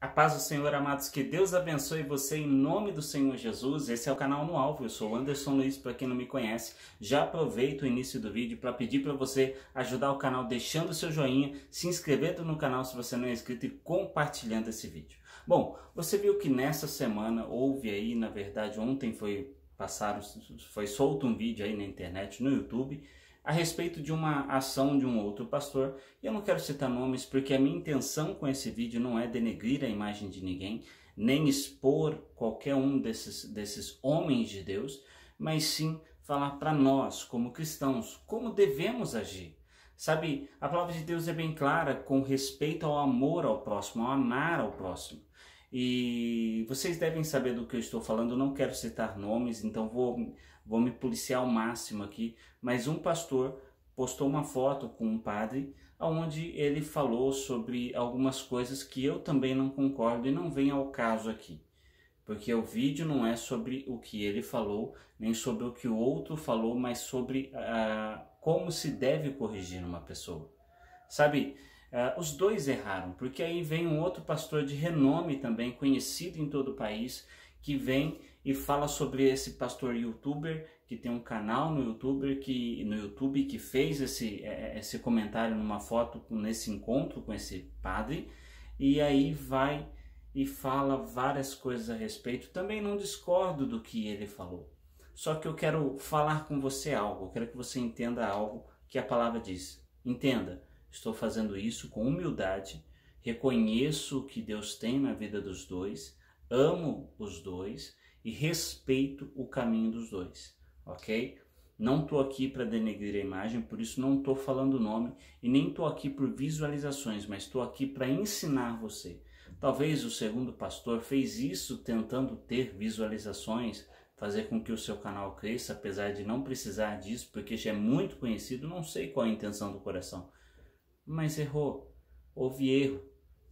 A paz do Senhor, amados, que Deus abençoe você em nome do Senhor Jesus. Esse é o canal No Alvo, eu sou Anderson Luiz, para quem não me conhece. Já aproveito o início do vídeo para pedir para você ajudar o canal deixando o seu joinha, se inscrevendo no canal se você não é inscrito e compartilhando esse vídeo. Bom, você viu que nessa semana houve aí, na verdade ontem foi passaram, foi solto um vídeo aí na internet, no YouTube, a respeito de uma ação de um outro pastor. E eu não quero citar nomes porque a minha intenção com esse vídeo não é denegrir a imagem de ninguém, nem expor qualquer um desses, desses homens de Deus, mas sim falar para nós, como cristãos, como devemos agir. Sabe, a palavra de Deus é bem clara com respeito ao amor ao próximo, ao amar ao próximo. E vocês devem saber do que eu estou falando, eu não quero citar nomes, então vou, vou me policiar ao máximo aqui. Mas um pastor postou uma foto com um padre onde ele falou sobre algumas coisas que eu também não concordo e não vem ao caso aqui. Porque o vídeo não é sobre o que ele falou, nem sobre o que o outro falou, mas sobre uh, como se deve corrigir uma pessoa. Sabe, Uh, os dois erraram, porque aí vem um outro pastor de renome também, conhecido em todo o país, que vem e fala sobre esse pastor youtuber que tem um canal no YouTube que no YouTube que fez esse é, é, esse comentário numa foto nesse encontro com esse padre e aí vai e fala várias coisas a respeito. Também não discordo do que ele falou. Só que eu quero falar com você algo, eu quero que você entenda algo que a palavra diz. Entenda, Estou fazendo isso com humildade, reconheço o que Deus tem na vida dos dois, amo os dois e respeito o caminho dos dois, ok? Não estou aqui para denegrir a imagem, por isso não estou falando o nome e nem estou aqui por visualizações, mas estou aqui para ensinar você. Talvez o segundo pastor fez isso tentando ter visualizações, fazer com que o seu canal cresça, apesar de não precisar disso, porque já é muito conhecido, não sei qual a intenção do coração mas errou, houve erro,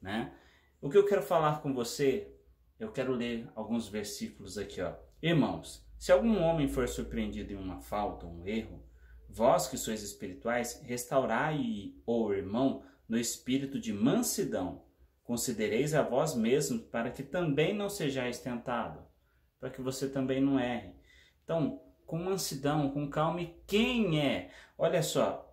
né? O que eu quero falar com você, eu quero ler alguns versículos aqui, ó. Irmãos, se algum homem for surpreendido em uma falta, um erro, vós que sois espirituais, restaurai o irmão no espírito de mansidão. Considereis a vós mesmos para que também não sejais tentado, para que você também não erre. Então, com mansidão, com calma, e quem é? Olha só,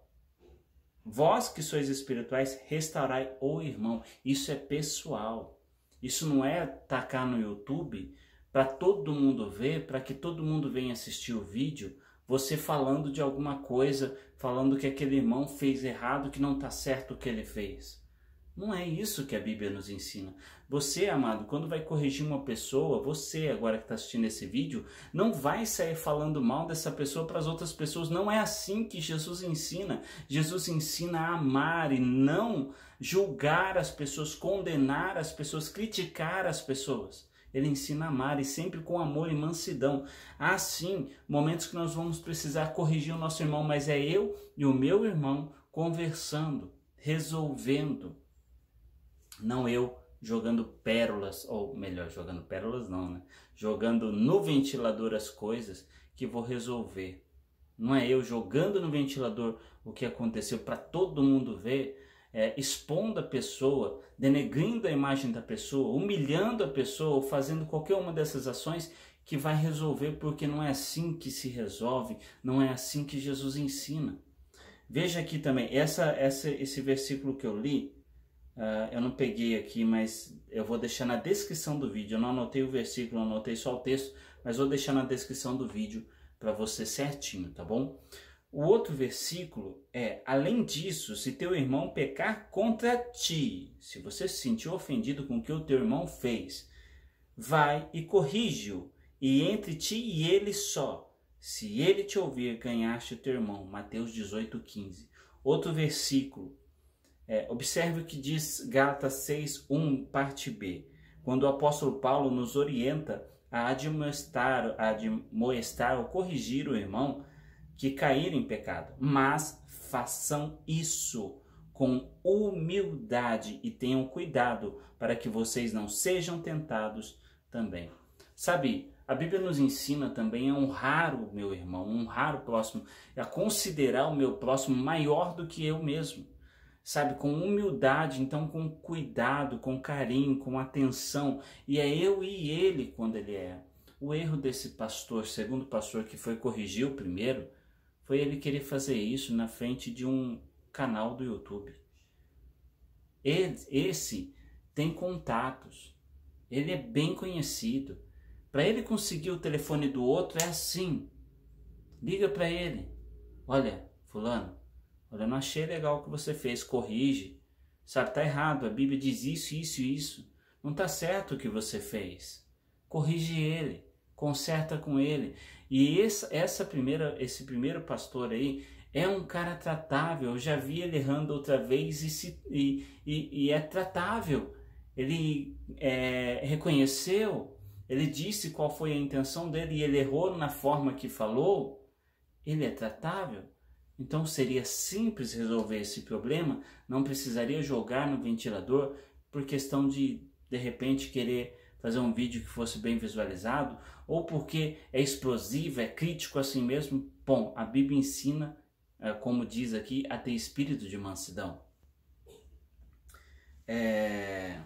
Vós que sois espirituais, restaurai o irmão. Isso é pessoal. Isso não é tacar no YouTube para todo mundo ver, para que todo mundo venha assistir o vídeo, você falando de alguma coisa, falando que aquele irmão fez errado, que não está certo o que ele fez. Não é isso que a Bíblia nos ensina. Você, amado, quando vai corrigir uma pessoa, você agora que está assistindo esse vídeo, não vai sair falando mal dessa pessoa para as outras pessoas. Não é assim que Jesus ensina. Jesus ensina a amar e não julgar as pessoas, condenar as pessoas, criticar as pessoas. Ele ensina a amar e sempre com amor e mansidão. Há sim momentos que nós vamos precisar corrigir o nosso irmão, mas é eu e o meu irmão conversando, resolvendo não eu jogando pérolas, ou melhor, jogando pérolas não, né? Jogando no ventilador as coisas que vou resolver. Não é eu jogando no ventilador o que aconteceu para todo mundo ver, é, expondo a pessoa, denegrindo a imagem da pessoa, humilhando a pessoa, ou fazendo qualquer uma dessas ações que vai resolver, porque não é assim que se resolve, não é assim que Jesus ensina. Veja aqui também, essa, essa, esse versículo que eu li, Uh, eu não peguei aqui, mas eu vou deixar na descrição do vídeo. Eu não anotei o versículo, anotei só o texto, mas vou deixar na descrição do vídeo para você certinho, tá bom? O outro versículo é: além disso, se teu irmão pecar contra ti, se você se sentiu ofendido com o que o teu irmão fez, vai e corrige-o, e entre ti e ele só. Se ele te ouvir, ganhaste o teu irmão. Mateus 18, 15. Outro versículo, é, observe o que diz Gálatas 6, 1, parte B, quando o apóstolo Paulo nos orienta a admoestar, a admoestar ou corrigir o irmão que cair em pecado. Mas façam isso com humildade e tenham cuidado para que vocês não sejam tentados também. Sabe, a Bíblia nos ensina também a honrar o meu irmão, honrar o próximo, a considerar o meu próximo maior do que eu mesmo. Sabe, com humildade, então com cuidado, com carinho, com atenção. E é eu e ele quando ele é. O erro desse pastor, segundo pastor que foi corrigir o primeiro, foi ele querer fazer isso na frente de um canal do YouTube. Esse tem contatos, ele é bem conhecido. Para ele conseguir o telefone do outro é assim. Liga para ele. Olha, fulano, Olha, não achei legal o que você fez, corrige. Sabe, tá errado, a Bíblia diz isso, isso e isso. Não tá certo o que você fez. Corrige ele, conserta com ele. E esse, essa primeira, esse primeiro pastor aí é um cara tratável. Eu já vi ele errando outra vez e, se, e, e, e é tratável. Ele é, reconheceu, ele disse qual foi a intenção dele e ele errou na forma que falou. Ele é tratável. Então seria simples resolver esse problema, não precisaria jogar no ventilador por questão de de repente querer fazer um vídeo que fosse bem visualizado, ou porque é explosivo, é crítico assim mesmo. Bom, a Bíblia ensina, é, como diz aqui, a ter espírito de mansidão. É...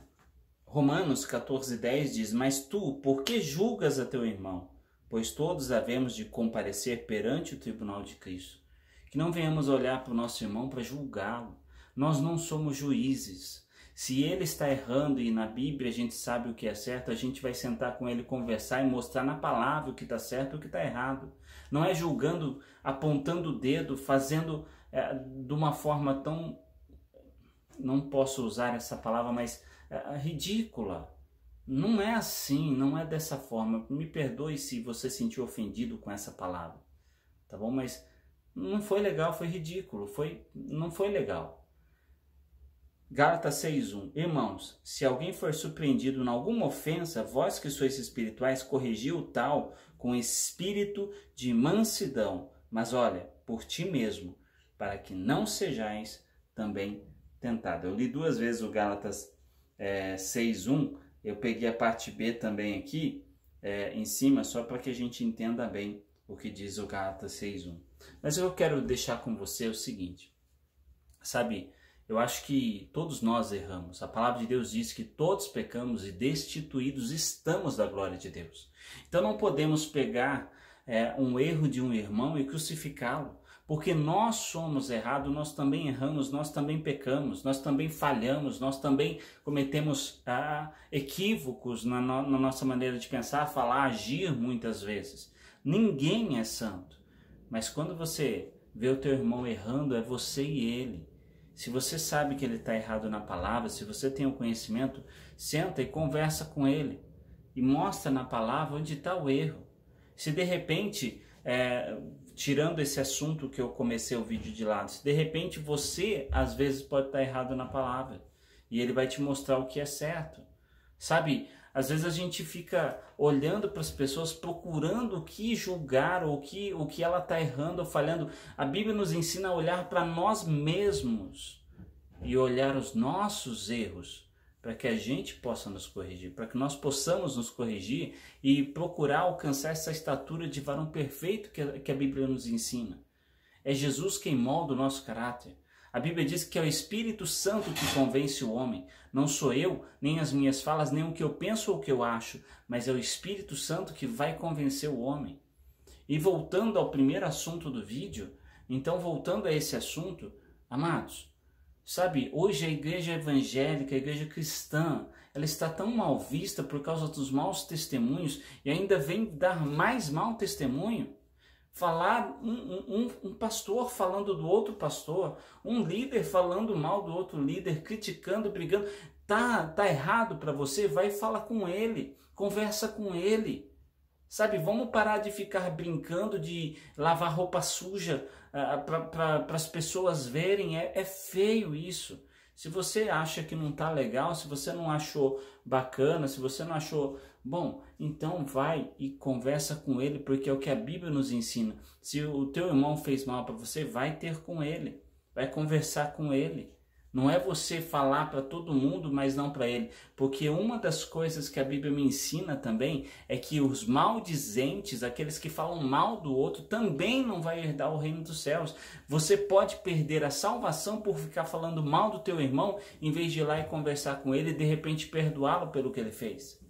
Romanos 14,10 diz: Mas tu, por que julgas a teu irmão? Pois todos havemos de comparecer perante o tribunal de Cristo. Que não venhamos olhar para o nosso irmão para julgá-lo. Nós não somos juízes. Se ele está errando e na Bíblia a gente sabe o que é certo, a gente vai sentar com ele, conversar e mostrar na palavra o que está certo e o que está errado. Não é julgando, apontando o dedo, fazendo é, de uma forma tão. Não posso usar essa palavra, mas é, ridícula. Não é assim, não é dessa forma. Me perdoe se você se sentiu ofendido com essa palavra, tá bom? Mas não foi legal, foi ridículo, foi, não foi legal. Gálatas 6:1 Irmãos, se alguém for surpreendido em alguma ofensa, vós que sois espirituais, corrigiu o tal com espírito de mansidão. Mas olha, por ti mesmo, para que não sejais também tentado. Eu li duas vezes o Gálatas é, 6:1. Eu peguei a parte B também aqui é, em cima, só para que a gente entenda bem o que diz o Gálatas 6:1. Mas eu quero deixar com você o seguinte: sabe, eu acho que todos nós erramos. A palavra de Deus diz que todos pecamos e destituídos estamos da glória de Deus. Então não podemos pegar é, um erro de um irmão e crucificá-lo. Porque nós somos errados, nós também erramos, nós também pecamos, nós também falhamos, nós também cometemos ah, equívocos na, no, na nossa maneira de pensar, falar, agir muitas vezes. Ninguém é santo. Mas quando você vê o teu irmão errando, é você e ele. Se você sabe que ele está errado na palavra, se você tem o conhecimento, senta e conversa com ele e mostra na palavra onde está o erro. Se de repente, é, tirando esse assunto que eu comecei o vídeo de lado, se de repente você às vezes pode estar tá errado na palavra e ele vai te mostrar o que é certo. Sabe, às vezes a gente fica olhando para as pessoas, procurando o que julgar, ou o que, o que ela está errando ou falhando. A Bíblia nos ensina a olhar para nós mesmos e olhar os nossos erros para que a gente possa nos corrigir, para que nós possamos nos corrigir e procurar alcançar essa estatura de varão perfeito que a, que a Bíblia nos ensina. É Jesus quem molda o nosso caráter. A Bíblia diz que é o Espírito Santo que convence o homem. Não sou eu, nem as minhas falas, nem o que eu penso ou o que eu acho, mas é o Espírito Santo que vai convencer o homem. E voltando ao primeiro assunto do vídeo, então voltando a esse assunto, amados, sabe, hoje a igreja evangélica, a igreja cristã, ela está tão mal vista por causa dos maus testemunhos e ainda vem dar mais mau testemunho falar um, um, um, pastor falando do outro pastor, um líder falando mal do outro líder, criticando, brigando, tá, tá errado para você, vai falar com ele, conversa com ele. Sabe, vamos parar de ficar brincando de lavar roupa suja uh, para as pessoas verem. É, é feio isso. Se você acha que não tá legal, se você não achou bacana, se você não achou bom, então vai e conversa com ele, porque é o que a Bíblia nos ensina. Se o teu irmão fez mal para você, vai ter com ele, vai conversar com ele. Não é você falar para todo mundo, mas não para ele. Porque uma das coisas que a Bíblia me ensina também é que os maldizentes, aqueles que falam mal do outro, também não vai herdar o reino dos céus. Você pode perder a salvação por ficar falando mal do teu irmão, em vez de ir lá e conversar com ele e de repente perdoá-lo pelo que ele fez.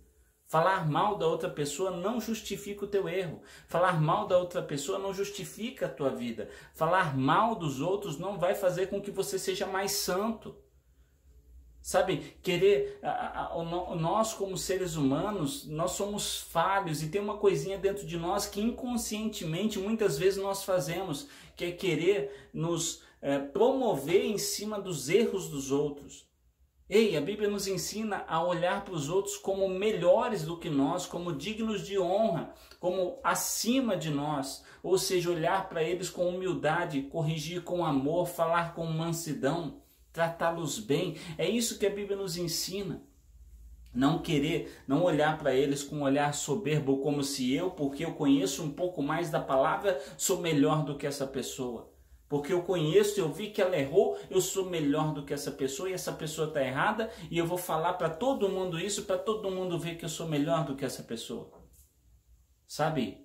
Falar mal da outra pessoa não justifica o teu erro. Falar mal da outra pessoa não justifica a tua vida. Falar mal dos outros não vai fazer com que você seja mais santo. Sabe, querer, a, a, nós como seres humanos, nós somos falhos e tem uma coisinha dentro de nós que inconscientemente muitas vezes nós fazemos, que é querer nos é, promover em cima dos erros dos outros. Ei, a Bíblia nos ensina a olhar para os outros como melhores do que nós, como dignos de honra, como acima de nós, ou seja, olhar para eles com humildade, corrigir com amor, falar com mansidão, tratá-los bem. É isso que a Bíblia nos ensina. Não querer, não olhar para eles com um olhar soberbo, como se eu, porque eu conheço um pouco mais da palavra, sou melhor do que essa pessoa porque eu conheço, eu vi que ela errou, eu sou melhor do que essa pessoa e essa pessoa está errada e eu vou falar para todo mundo isso, para todo mundo ver que eu sou melhor do que essa pessoa. Sabe,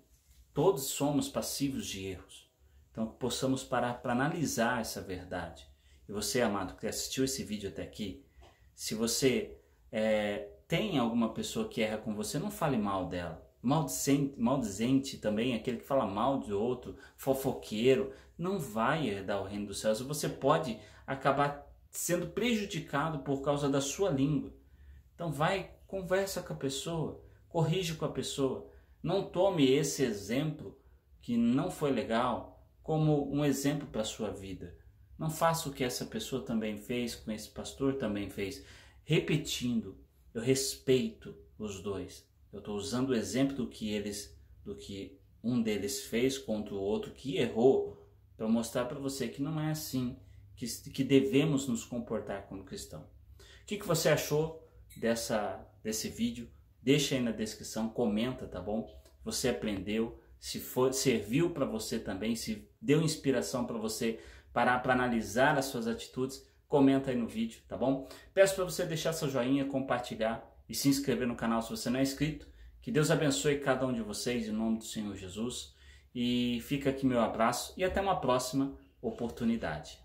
todos somos passivos de erros. Então, possamos parar para analisar essa verdade. E você, amado, que assistiu esse vídeo até aqui, se você é, tem alguma pessoa que erra com você, não fale mal dela. Maldizente, maldizente também, aquele que fala mal de outro, fofoqueiro, não vai herdar o reino dos céus. Você pode acabar sendo prejudicado por causa da sua língua. Então vai, conversa com a pessoa, corrige com a pessoa. Não tome esse exemplo que não foi legal como um exemplo para a sua vida. Não faça o que essa pessoa também fez, com esse pastor também fez. Repetindo, eu respeito os dois. Eu estou usando o exemplo do que eles, do que um deles fez contra o outro que errou, para mostrar para você que não é assim que, que devemos nos comportar como cristão. O que, que você achou dessa, desse vídeo? Deixa aí na descrição, comenta, tá bom? Você aprendeu, se for, serviu para você também, se deu inspiração para você parar para analisar as suas atitudes, comenta aí no vídeo, tá bom? Peço para você deixar seu joinha, compartilhar e se inscrever no canal se você não é inscrito. Que Deus abençoe cada um de vocês em nome do Senhor Jesus. E fica aqui meu abraço e até uma próxima oportunidade.